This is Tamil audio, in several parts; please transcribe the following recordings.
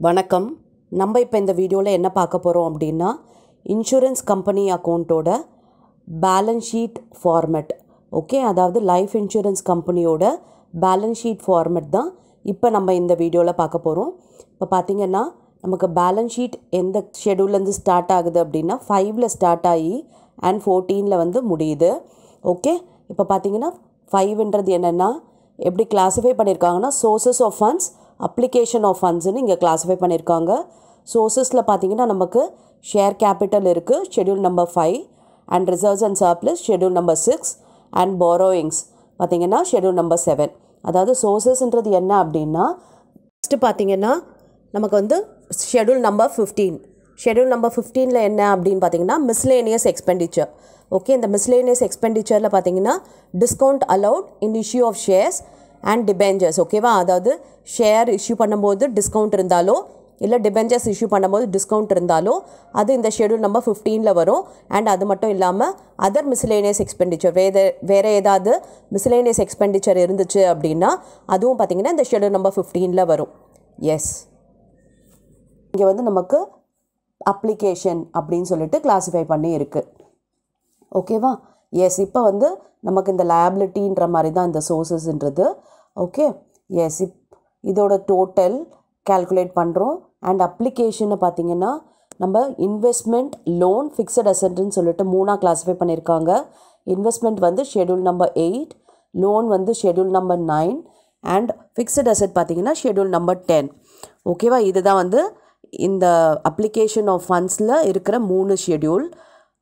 வணக்கம். நம்ம இப்போ இந்த வீடியோவில் என்ன பார்க்க போகிறோம் அப்படின்னா இன்சூரன்ஸ் கம்பெனி அக்கௌண்ட்டோட பேலன்ஸ் ஷீட் ஃபார்மேட் ஓகே அதாவது லைஃப் இன்சூரன்ஸ் கம்பெனியோட பேலன்ஸ் ஷீட் ஃபார்மேட் தான் இப்போ நம்ம இந்த வீடியோவில் பார்க்க போகிறோம் இப்போ பார்த்தீங்கன்னா நமக்கு பேலன்ஸ் ஷீட் எந்த ஷெடியூல்லேருந்து ஸ்டார்ட் ஆகுது அப்படின்னா ஃபைவ்ல ஸ்டார்ட் ஆகி அண்ட் ஃபோர்டீனில் வந்து முடியுது. ஓகே இப்போ பார்த்திங்கன்னா ஃபைவ்ன்றது என்னென்னா எப்படி கிளாஸிஃபை பண்ணியிருக்காங்கன்னா sources of funds application of ஃபண்ட்ஸ்னு இங்கே கிளாஸிஃபை பண்ணியிருக்காங்க சோர்சஸில் பார்த்தீங்கன்னா நமக்கு ஷேர் கேபிட்டல் இருக்குது schedule number five and reserves and surplus schedule number six and borrowings பார்த்தீங்கன்னா ஷெடியூல் நம்பர் செவன் அதாவது சோர்சஸ்ன்றது என்ன அப்படின்னா ஃபஸ்ட்டு பார்த்தீங்கன்னா நமக்கு வந்து schedule number fifteen schedule number ஃபிஃப்டீனில் என்ன அப்படின்னு பார்த்தீங்கன்னா மிஸ்லேனியஸ் எக்ஸ்பெண்டிச்சர் ஓகே இந்த மிஸ்லேனியஸ் எக்ஸ்பெண்டிச்சரில் பார்த்தீங்கன்னா discount allowed in issue of shares and debentures ஓகேவா அதாவது ஷேர் இஷ்யூ பண்ணும்போது டிஸ்கவுண்ட் இருந்தாலோ இல்லை டிபெஞ்சர்ஸ் இஷ்யூ பண்ணும்போது டிஸ்கவுண்ட் இருந்தாலோ அது இந்த ஷெடியூல் நம்பர் ஃபிஃப்டீனில் வரும். அண்ட் அது மட்டும் இல்லாமல் அதர் மிஸ்லேனியஸ் எக்ஸ்பெண்டிச்சர் வேறு வேறு ஏதாவது மிஸ்லேனியஸ் எக்ஸ்பெண்டிச்சர் இருந்துச்சு அப்படின்னா அதுவும் பார்த்திங்கன்னா இந்த ஷெடியூல் நம்பர் ஃபிஃப்டீனில் வரும். எஸ் இங்கே வந்து நமக்கு அப்ளிகேஷன் அப்படின்னு சொல்லிட்டு கிளாஸிஃபை பண்ணி இருக்குது ஓகேவா எஸ் இப்போ வந்து நமக்கு இந்த லேபிலிட்டின்ற மாதிரி தான் இந்த சோர்ஸஸ்ன்றது ஓகே எஸ் இப் இதோட டோட்டல் கால்குலேட் பண்ணுறோம் அண்ட் அப்ளிகேஷனை பார்த்தீங்கன்னா நம்ம இன்வெஸ்ட்மெண்ட் லோன் ஃபிக்ஸட் அசெட்னு சொல்லிட்டு மூணாக கிளாஸிஃபை பண்ணியிருக்காங்க இன்வெஸ்ட்மெண்ட் வந்து ஷெடியூல் நம்பர் எயிட் லோன் வந்து schedule number nine and fixed asset பார்த்திங்கன்னா ஷெடியூல் நம்பர் டென் ஓகேவா இதுதான் வந்து இந்த அப்ளிகேஷன் ஆஃப் ஃபண்ட்ஸில் இருக்கிற மூணு ஷெடியூல்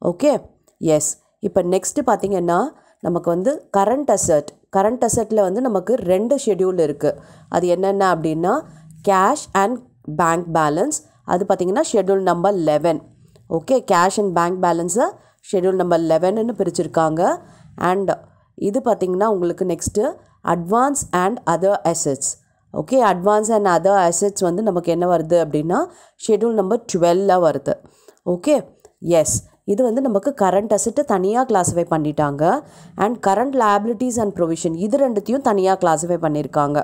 ஓகே எஸ் இப்போ நெக்ஸ்ட்டு பார்த்திங்கன்னா நமக்கு வந்து கரண்ட் அசட் கரண்ட் அசட்டில் வந்து நமக்கு ரெண்டு ஷெடியூல் இருக்குது அது என்னென்ன அப்படின்னா கேஷ் அண்ட் பேங்க் பேலன்ஸ் அது பார்த்திங்கன்னா schedule number eleven okay cash and bank பேலன்ஸை ஷெடியூல் நம்பர் லெவனுன்னு பிரிச்சுருக்காங்க. அண்ட் இது பார்த்திங்கன்னா உங்களுக்கு next advance and other assets okay advance and other assets வந்து நமக்கு என்ன வருது அப்படின்னா ஷெடியூல் நம்பர் டுவெல்லாக வருது. ஓகே எஸ் இது வந்து நமக்கு கரண்ட் அசெட்டை தனியாக கிளாஸிஃபை பண்ணிட்டாங்க. And current liabilities and provision இது ரெண்டுத்தையும் தனியாக கிளாஸிஃபை பண்ணியிருக்காங்க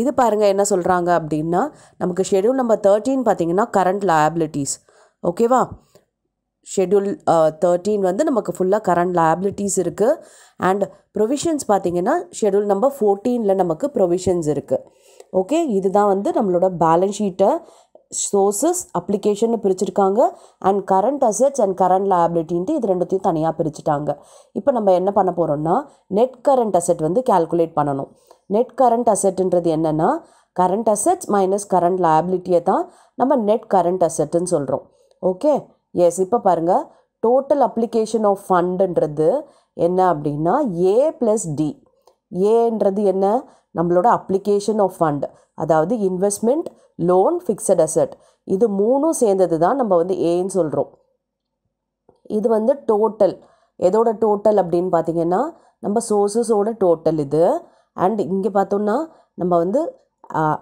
இது பாருங்கள் என்ன சொல்கிறாங்க அப்படின்னா நமக்கு ஷெடியூல் நம்பர் தேர்ட்டீன் பார்த்தீங்கன்னா கரண்ட் லேபிலிட்டிஸ் ஓகேவா ஷெடியூல் தேர்ட்டீன் வந்து நமக்கு ஃபுல்லாக கரண்ட் லேபிலிட்டிஸ் இருக்குது அண்ட் ப்ரொவிஷன்ஸ் பார்த்தீங்கன்னா ஷெடியூல் நம்பர் ஃபோர்டீனில் நமக்கு ப்ரொவிஷன்ஸ் இருக்குது ஓகே இதுதான் வந்து நம்மளோட பேலன்ஸ் ஷீட்டை சோர்சஸ் அப்ளிகேஷன் பிரிச்சிருக்காங்க. And current assets and current லயபிலிட்டின்ட்டு இது ரெண்டுத்தையும் தனியாக பிரிச்சுட்டாங்க. இப்போ நம்ம என்ன பண்ண போகிறோம்னா நெட் கரண்ட் அசெட் வந்து கேல்குலேட் பண்ணணும். நெட் கரண்ட் அசெட்டுன்றது என்னென்னா கரண்ட் அசெட்ஸ் மைனஸ் கரண்ட் லேபிலிட்டியை தான் நம்ம நெட் கரண்ட் அசெட்டுன்னு சொல்கிறோம் ஓகே எஸ் இப்போ பாருங்கள் டோட்டல் அப்ளிகேஷன் ஆஃப் ஃபண்டுன்றது என்ன அப்படின்னா ஏ ப்ளஸ் டி ஏன்றது என்ன? நம்மளோட அப்ளிகேஷன் ஆஃப் ஃபண்ட் அதாவது இன்வெஸ்ட்மெண்ட் லோன் ஃபிக்ஸட் அசட் இது மூணும் சேர்ந்தது தான் நம்ம வந்து ஏன்னு சொல்கிறோம் இது வந்து டோட்டல் எதோட டோட்டல் அப்படின்னு பார்த்தீங்கன்னா நம்ம சோர்ஸஸோட டோட்டல் இது. அண்ட் இங்கே பார்த்தோம்னா நம்ம வந்து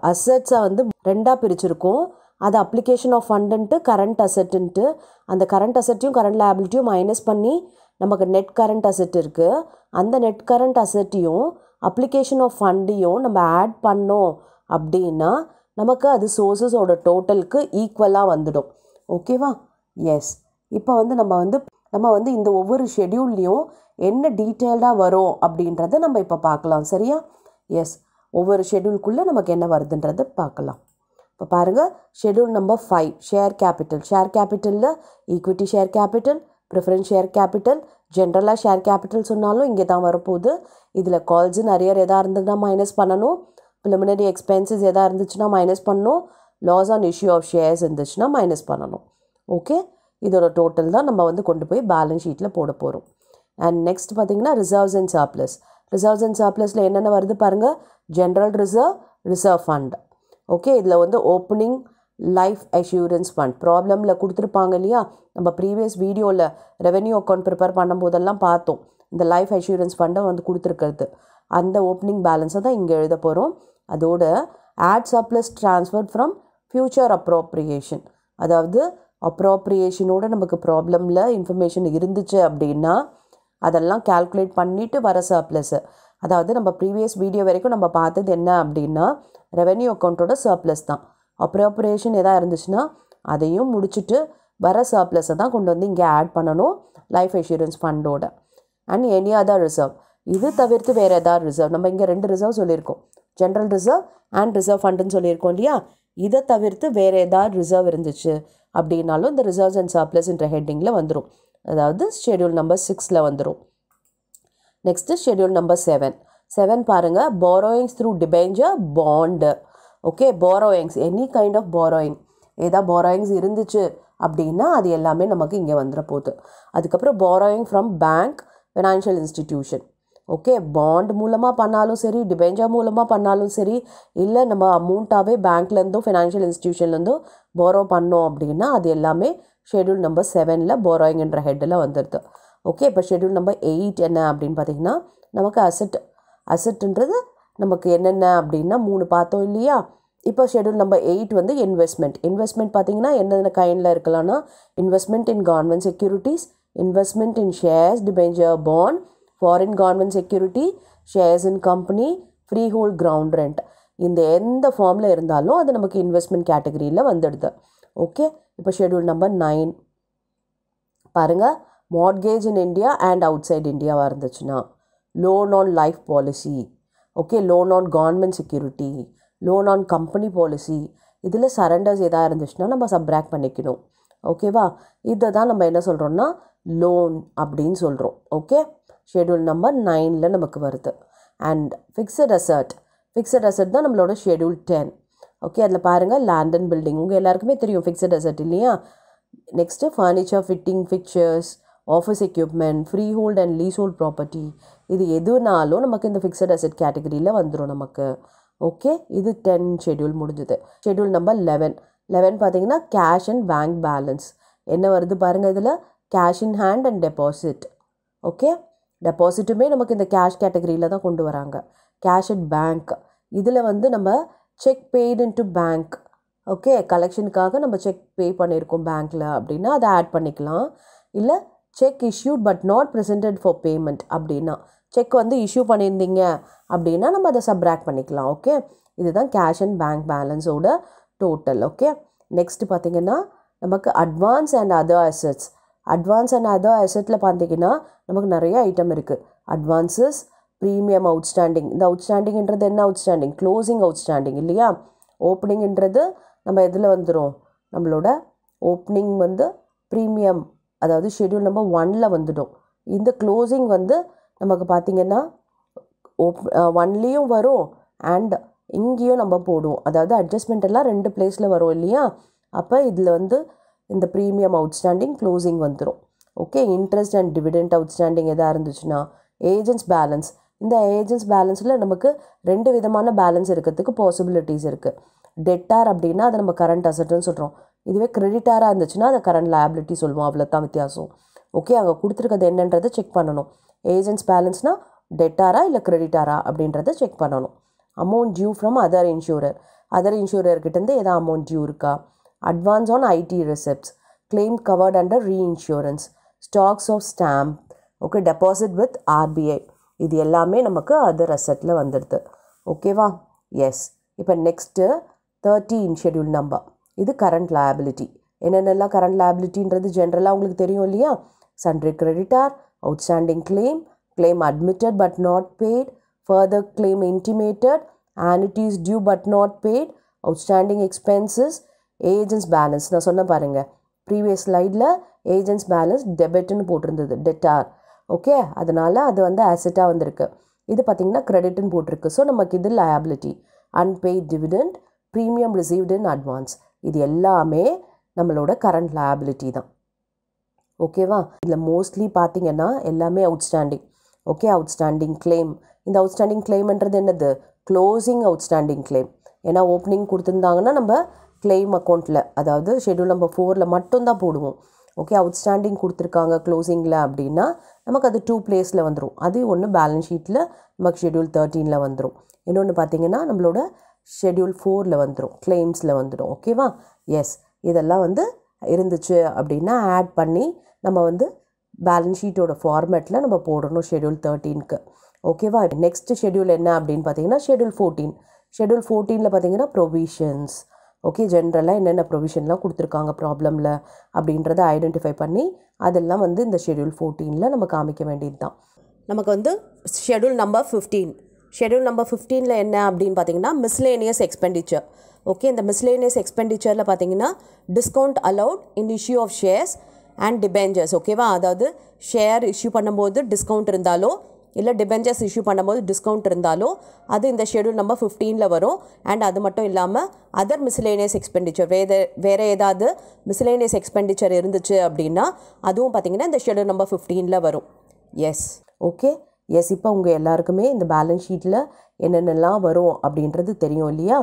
அசட்ஸை வந்து ரெண்டாக பிரிச்சிருக்கோம். அது அப்ளிகேஷன் ஆஃப் ஃபண்டுன்ட்டு கரண்ட் அசட்டுன்ட்டு அந்த கரண்ட் அசட்டையும் கரண்ட் லேபிலிட்டியும் மைனஸ் பண்ணி நமக்கு நெட் கரண்ட் அசட் இருக்குது அந்த நெட் கரண்ட் அசட்டையும் அப்ளிகேஷன் ஆஃப் ஃபண்டையும் நம்ம ஆட் பண்ணோம் அப்படின்னா நமக்கு அது சோர்ஸஸோட டோட்டலுக்கு ஈக்குவலாக வந்துடும். ஓகேவா எஸ் இப்போ வந்து நம்ம வந்து நம்ம வந்து இந்த ஒவ்வொரு ஷெடியூல்லையும் என்ன டீட்டெயில்டாக வரும் அப்படின்றத நம்ம இப்போ பார்க்கலாம். சரியா? எஸ் ஒவ்வொரு ஷெடியூல்குள்ளே நமக்கு என்ன வருதுன்றதை பார்க்கலாம். இப்போ பாருங்கள் schedule number five share capital share கேபிட்டலில் equity share capital preference share capital ஜென்ரலாக ஷேர் கேபிட்டல் சொன்னாலும் இங்கே தான் வரப்போகுது. இதில் கால்ஸு நிறைய எதாக இருந்ததுன்னா மைனஸ் பண்ணணும். ப்ரிலிமினரி எக்ஸ்பென்சஸ் எதாக இருந்துச்சுன்னா மைனஸ் பண்ணணும். Loss on issue of shares இருந்துச்சுன்னா மைனஸ் பண்ணணும். ஓகே இதோட டோட்டல் தான் நம்ம வந்து கொண்டு போய் பேலன்ஸ் ஷீட்டில் போட போகிறோம் அண்ட் நெக்ஸ்ட் பார்த்தீங்கன்னா reserves and surplus reserves and சாப்ளஸில் என்னென்ன வருது பாருங்கள் general reserve reserve fund okay இதில் வந்து ஓப்பனிங் லைஃப் அஷூரன்ஸ் ஃபண்ட் ப்ராப்ளமில் கொடுத்துருப்பாங்க இல்லையா? நம்ம ப்ரீவியஸ் வீடியோவில் ரெவென்யூ அக்கௌண்ட் ப்ரிப்பேர் பண்ணும்போதெல்லாம் பார்த்தோம். இந்த லைஃப் அஷூரன்ஸ் ஃபண்டை வந்து கொடுத்துருக்கிறது. அந்த ஓப்பனிங் பேலன்ஸை தான் இங்கே எழுத போகிறோம் அதோட add surplus transfer from future appropriation அதாவது அப்ரோப்ரியேஷனோட நமக்கு ப்ராப்ளமில் இன்ஃபர்மேஷன் இருந்துச்சு அப்படின்னா அதெல்லாம் கால்குலேட் பண்ணிவிட்டு வர சர்ப்ளஸ்ஸு அதாவது நம்ம ப்ரீவியஸ் வீடியோ வரைக்கும் நம்ம பார்த்தது என்ன அப்படின்னா ரெவென்யூ அக்கௌண்ட்டோட சர்ப்ளஸ் தான். அப்ரோப்ரியேஷன் எதாக இருந்துச்சுன்னா அதையும் முடிச்சுட்டு வர சர்ப்ளஸை தான் கொண்டு வந்து இங்கே ஆட் பண்ணணும் லைஃப் இன்சூரன்ஸ் ஃபண்டோட அண்ட் எனி அதர் ரிசர்வ் இது தவிர்த்து வேறு ஏதாவது ரிசர்வ் நம்ம இங்கே ரெண்டு ரிசர்வ் சொல்லியிருக்கோம். ஜென்ரல் ரிசர்வ் அண்ட் ரிசர்வ் ஃபண்டுன்னு சொல்லியிருக்கோம் இல்லையா? இதை தவிர்த்து வேறு ஏதாவது ரிசர்வ் இருந்துச்சு அப்படின்னாலும் இந்த ரிசர்வ்ஸ் அண்ட் சர்ப்ளஸ்ன்ற ஹெட்டிங்கில் வந்துடும் அதாவது ஷெடியூல் நம்பர் சிக்ஸில் வந்துடும் next schedule number seven seven பாருங்கள் borrowings through debenture bond okay borrowings any kind of borrowing ஏதா போரோயிங்ஸ் இருந்துச்சு அப்படின்னா அது எல்லாமே நமக்கு இங்கே வந்துட போகுது. அதுக்கப்புறம் borrowing from bank financial institution okay bond மூலமாக பண்ணாலும் சரி டிபெஞ்சர் மூலமாக பண்ணாலும் சரி இல்லை நம்ம அமௌண்ட்டாகவே பேங்க்லேருந்தும் ஃபினான்ஷியல் இன்ஸ்டியூஷன்லேருந்தோ போரோ பண்ணோம் அப்படின்னா அது எல்லாமே ஷெடியூல் நம்பர் செவனில் borrowingன்ற ஹெட்டில் வந்துடுது ஓகே இப்போ ஷெடியூல் நம்பர் எயிட் என்ன அப்படின்னு பார்த்தீங்கன்னா நமக்கு அசட் அசட்டுன்றது நமக்கு என்னென்ன அப்படின்னா மூணு பார்த்தோம் இல்லையா? இப்போ ஷெடியூல் நம்பர் எயிட் வந்து இன்வெஸ்ட்மெண்ட் இன்வெஸ்ட்மெண்ட் பார்த்தீங்கன்னா என்னென்ன கைண்டில் இருக்கலாம்னா investment in government securities investment in shares debenture bond foreign government security shares in company freehold ground rent இந்த எந்த ஃபார்மில் இருந்தாலும் அது நமக்கு இன்வெஸ்ட்மெண்ட் கேட்டகரியில் வந்துடுது. ஓகே இப்போ ஷெடியூல் நம்பர் நைன் பாருங்கள் mortgage in India and outside இந்தியாவாக இருந்துச்சுன்னா loan on life policy okay loan on government security loan on company policy இதில் சரண்டர்ஸ் எதாக இருந்துச்சுன்னா நம்ம சப்ராக்ட் பண்ணிக்கணும். ஓகேவா இதை தான் நம்ம என்ன சொல்கிறோம்னா லோன் அப்படின்னு சொல்கிறோம் ஓகே ஷெடியூல் நம்பர் நைனில் நமக்கு வருது. And fixed asset fixed asset தான் நம்மளோட ஷெடியூல் டென் ஓகே அதில் பாருங்கள் லேண்ட் அண்ட் பில்டிங் உங்கள் எல்லாருக்குமே தெரியும் ஃபிக்ஸட் அசர்ட் இல்லையா? Next furniture fitting fixtures office equipment freehold and leasehold property இது எதுனாலும் நமக்கு இந்த ஃபிக்ஸட் அசட் கேட்டகரியில் வந்துடும் நமக்கு. ஓகே இது டென் ஷெடியூல் முடிஞ்சது. ஷெடியூல் நம்பர் லெவன் லெவன் பார்த்தீங்கன்னா கேஷ் அண்ட் பேங்க் பேலன்ஸ் என்ன வருது பாருங்கள் இதில்? Cash in hand and deposit okay டெபாசிட்டுமே நமக்கு இந்த கேஷ் கேட்டகரியில் தான் கொண்டு வராங்க. கேஷ் அட் பேங்க் இதில் வந்து நம்ம cheque paid into bank okay கலெக்ஷனுக்காக நம்ம செக் பே பண்ணியிருக்கோம் பேங்க்கில் அப்படின்னா அதை ஆட் பண்ணிக்கலாம். இல்லை cheque issued but not presented for payment அப்படின்னா செக் வந்து இஷ்யூ பண்ணியிருந்தீங்க அப்படின்னா நம்ம அதை சப்ராக்ட் பண்ணிக்கலாம். ஓகே இதுதான் கேஷ் அண்ட் பேங்க் பேலன்ஸோட டோட்டல் ஓகே நெக்ஸ்ட் பார்த்தீங்கன்னா நமக்கு advance and other assets advance and other அசெட்டில் பார்த்தீங்கன்னா நமக்கு நிறைய ஐட்டம் இருக்குது அட்வான்ஸஸ் ப்ரீமியம் அவுட்ஸ்டாண்டிங் இந்த அவுட்ஸ்டாண்டிங்கிறது என்ன அவுட்ஸ்டாண்டிங் க்ளோசிங் அவுட்ஸ்டாண்டிங் இல்லையா? ஓப்பனிங்கிறது நம்ம எதில் வந்துடும் நம்மளோட ஓப்பனிங் வந்து ப்ரீமியம் அதாவது ஷெட்யூல் நம்பர் ஒனில் வந்துடும். இந்த க்ளோசிங் வந்து நமக்கு பார்த்திங்கன்னா ஓப் ஒன்லேயும் வரும் அண்ட் இங்கேயும் நம்ம போடுவோம். அதாவது அட்ஜஸ்ட்மெண்ட் எல்லாம் ரெண்டு பிளேஸில் வரும் இல்லையா? அப்போ இதில் வந்து இந்த ப்ரீமியம் அவுட்ஸ்டாண்டிங் க்ளோசிங் வந்துடும் okay interest and dividend outstanding எதாக இருந்துச்சுன்னா ஏஜென்ட்ஸ் பேலன்ஸ் இந்த ஏஜென்ட்ஸ் பேலன்ஸில் நமக்கு ரெண்டு விதமான பேலன்ஸ் இருக்கிறதுக்கு பாசிபிலிட்டிஸ் இருக்குது டெட்டார் அப்படின்னா அதை நம்ம கரண்ட் அசட்டுன்னு சொல்கிறோம் இதுவே கிரெடிட்டாராக இருந்துச்சுன்னா அதை கரண்ட் லயபிலிட்டி சொல்லுவோம். அவ்வளோ தான் வித்தியாசம். ஓகே அங்கே கொடுத்துருக்கிறது என்னன்றதை செக் பண்ணணும். ஏஜென்ட்ஸ் பேலன்ஸ்னால் டெட்டாரா இல்லை கிரெடிட்டாரா அப்படின்றத செக் பண்ணணும். Amount due from other insurer other இன்சூரர்கிட்டேருந்து எதாவது அமௌண்ட் டியூ இருக்கா? Advance on IT receipts claim covered under reinsurance stocks of stamp okay deposit with RBI இது எல்லாமே நமக்கு அதர் அசட்டில் வந்துடுது ஓகேவா எஸ் இப்போ நெக்ஸ்ட்டு தேர்ட்டீன் ஷெட்யூல் நம்பர் இது கரண்ட் லயபிலிட்டி என்னென்னலாம் கரண்ட் லயபிலிட்டின்றது ஜென்ரலாக உங்களுக்கு தெரியும் இல்லையா? Sundry creditor outstanding claim claim admitted but not paid, further claim intimated, annuities due but not paid, outstanding expenses, agents balance நான் சொன்ன பாருங்கள் ப்ரீவியஸ் ஸ்லைடில் ஏஜென்ட்ஸ் பேலன்ஸ் டெபிட்னு போட்டிருந்தது. டெட்டார் ஓகே அதனால் அது வந்து அசெட்டாக வந்திருக்கு. இது பார்த்திங்கன்னா கிரெடிட்னு போட்டிருக்கு. ஸோ நமக்கு இது liability unpaid dividend premium received in advance இது எல்லாமே நம்மளோட கரண்ட் லயபிலிட்டி தான். ஓகேவா இதில் மோஸ்ட்லி பார்த்தீங்கன்னா எல்லாமே அவுட்ஸ்டாண்டிங் ஓகே அவுட்ஸ்டாண்டிங் கிளைம் இந்த அவுட்ஸ்டாண்டிங் கிளைம்ன்றது என்னது? க்ளோசிங் அவுட்ஸ்டாண்டிங் கிளைம் ஏன்னா ஓப்பனிங் கொடுத்துருந்தாங்கன்னா நம்ம கிளைம் அக்கௌண்ட்டில் அதாவது ஷெட்யூல் நம்பர் ஃபோரில் மட்டும்தான் போடுவோம். ஓகே அவுட்ஸ்டாண்டிங் கொடுத்துருக்காங்க க்ளோசிங்கில் அப்படின்னா நமக்கு அது டூ பிளேஸில் வந்துடும் அது ஒன்று பேலன்ஸ் ஷீட்டில் நமக்கு ஷெட்யூல் தேர்ட்டீனில் வந்துடும் இன்னொன்று பார்த்தீங்கன்னா நம்மளோட ஷெட்யூல் ஃபோரில் வந்துடும் கிளைம்ஸில் வந்துடும் ஓகேவா எஸ் இதெல்லாம் வந்து இருந்துச்சு அப்படின்னா ஆட் பண்ணி நம்ம வந்து பேலன்ஸ் ஷீட்டோட ஃபார்மேட்டில் நம்ம போடணும் ஷெட்யூல் தேர்ட்டீனுக்கு ஓகேவா நெக்ஸ்ட் ஷெட்யூல் என்ன அப்படின்னு பார்த்தீங்கன்னா ஷெட்யூல் ஃபோர்டீன் ஷெட்யூல் ஃபோர்டீனில் பார்த்தீங்கன்னா ப்ரொவிஷன்ஸ் ஓகே ஜென்ரலாக என்னென்ன ப்ரொவிஷன்லாம் கொடுத்துருக்காங்க ப்ராப்ளமில் அப்படின்றத ஐடென்டிஃபை பண்ணி அதெல்லாம் வந்து இந்த ஷெடியூல் ஃபோர்டீனில் நம்ம காமிக்க வேண்டியது தான் நமக்கு வந்து schedule number fifteen schedule number ஃபிஃப்டீனில் என்ன அப்படின்னு பார்த்தீங்கன்னா மிஸ்லேனியஸ் எக்ஸ்பெண்டிச்சர் ஓகே இந்த மிஸ்லேனியஸ் எக்ஸ்பெண்டிச்சரில் பார்த்தீங்கன்னா discount allowed in issue of shares and debentures ஓகேவா அதாவது ஷேர் இஷ்யூ பண்ணும்போது டிஸ்கவுண்ட் இருந்தாலோ இல்லை டிபெஞ்சர்ஸ் இஷ்யூ பண்ணும்போது டிஸ்கவுண்ட் இருந்தாலும் அது இந்த ஷெடியூல் நம்பர் ஃபிஃப்டீனில் வரும். அண்ட் அது மட்டும் இல்லாமல் அதர் மிஸ்லேனியஸ் எக்ஸ்பெண்டிச்சர் வேறு வேறு ஏதாவது மிஸ்லேனியஸ் எக்ஸ்பெண்டிச்சர் இருந்துச்சு அப்படின்னா அதுவும் பார்த்திங்கன்னா இந்த ஷெடியூல் நம்பர் ஃபிஃப்டீனில் வரும். எஸ் ஓகே எஸ் இப்போ உங்கள் எல்லாருக்குமே இந்த பேலன்ஸ் ஷீட்டில் என்னென்னலாம் வரும் அப்படின்றது தெரியும் இல்லையா?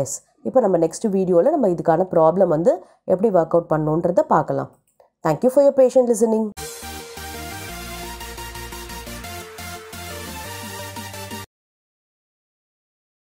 எஸ் இப்போ நம்ம நெக்ஸ்ட் வீடியோவில் நம்ம இதுக்கான ப்ராப்ளம் வந்து எப்படி ஒர்க் அவுட் பண்ணணுன்றதை பார்க்கலாம். Thank you for your patient listening